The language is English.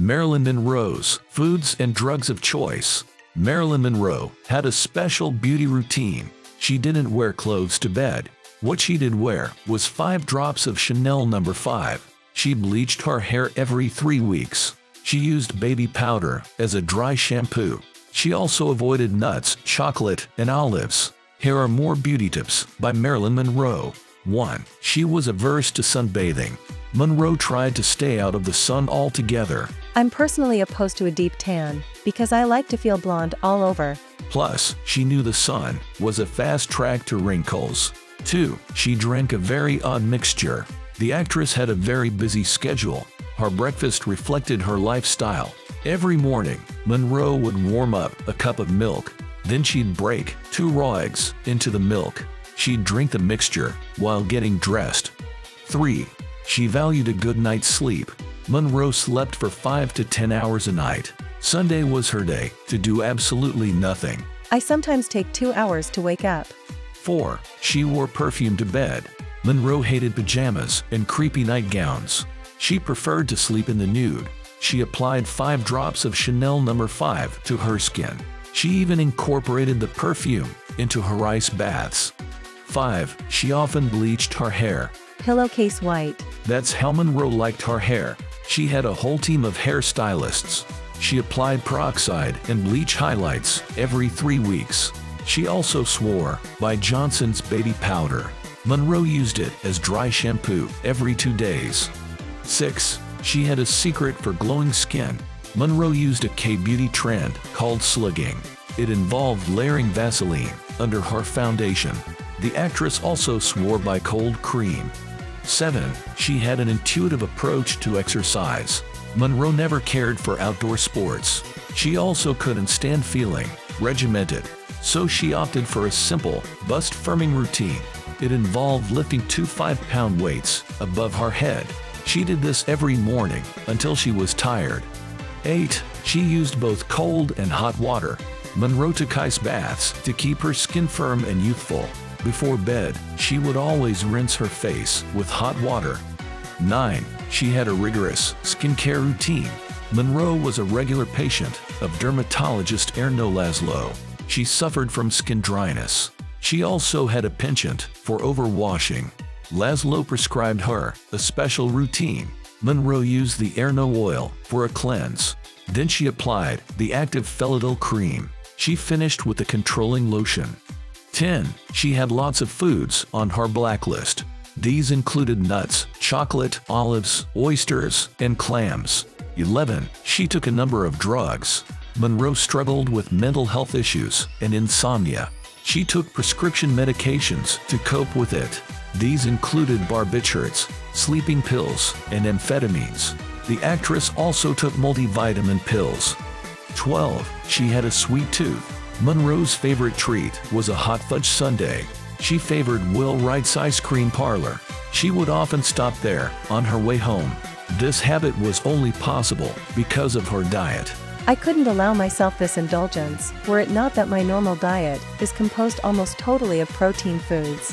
Marilyn Monroe's foods and drugs of choice. Marilyn Monroe had a special beauty routine. She didn't wear clothes to bed. What she did wear was five drops of Chanel number 5. She bleached her hair every three weeks. She used baby powder as a dry shampoo. She also avoided nuts, chocolate, and olives. Here are more beauty tips by Marilyn Monroe. 1. She was averse to sunbathing. Monroe tried to stay out of the sun altogether. I'm personally opposed to a deep tan, because I like to feel blonde all over. Plus, she knew the sun was a fast track to wrinkles. 2. She drank a very odd mixture. The actress had a very busy schedule. Her breakfast reflected her lifestyle. Every morning, Monroe would warm up a cup of milk. Then she'd break two raw eggs into the milk. She'd drink the mixture while getting dressed. 3. She valued a good night's sleep. Monroe slept for 5 to 10 hours a night. Sunday was her day to do absolutely nothing. I sometimes take two hours to wake up. 4. She wore perfume to bed. Monroe hated pajamas and creepy nightgowns. She preferred to sleep in the nude. She applied five drops of Chanel No. 5 to her skin. She even incorporated the perfume into her ice baths. 5. She often bleached her hair. Pillowcase white. That's how Monroe liked her hair. She had a whole team of hairstylists. She applied peroxide and bleach highlights every three weeks. She also swore by Johnson's baby powder. Monroe used it as dry shampoo every two days. 6. She had a secret for glowing skin. Monroe used a K-beauty trend called slugging. It involved layering Vaseline under her foundation. The actress also swore by cold cream. 7. She had an intuitive approach to exercise. Monroe never cared for outdoor sports. She also couldn't stand feeling regimented, so she opted for a simple, bust-firming routine. It involved lifting two 5-pound weights above her head. She did this every morning until she was tired. 8. She used both cold and hot water. Monroe took ice baths to keep her skin firm and youthful. Before bed, she would always rinse her face with hot water. 9. She had a rigorous skincare routine. Monroe was a regular patient of dermatologist Erno Laszlo. She suffered from skin dryness. She also had a penchant for overwashing. Laszlo prescribed her a special routine. Monroe used the Erno oil for a cleanse. Then she applied the active pHelityl cream. She finished with the controlling lotion. 10. She had lots of foods on her blacklist. These included nuts, chocolate, olives, oysters, and clams. 11. She took a number of drugs. Monroe struggled with mental health issues and insomnia. She took prescription medications to cope with it. These included barbiturates, sleeping pills, and amphetamines. The actress also took multivitamin pills. 12. She had a sweet tooth. Monroe's favorite treat was a hot fudge sundae. She favored Wil Wright's ice cream parlor. She would often stop there on her way home. This habit was only possible because of her diet. I couldn't allow myself this indulgence, were it not that my normal diet is composed almost totally of protein foods.